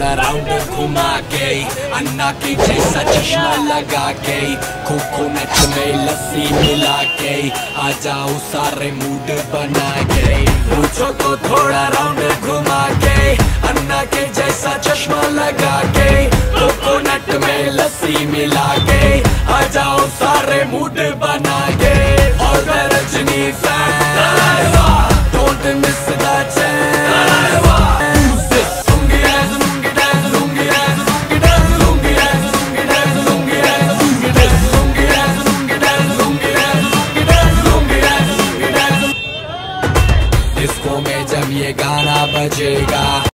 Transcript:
Round घुमा के अन्ना की जैसा चश्मा लगा के कोकोनट में लस्सी मिला के आ जाओ सारे मूड बना के पूछो तो थोड़ा राउंड घुमा के अन्ना के जैसा चश्मा लगा के कोकोनट में लस्सी मिला के आ जाओ सारे मूड डिस्को में जब ये गाना बजेगा।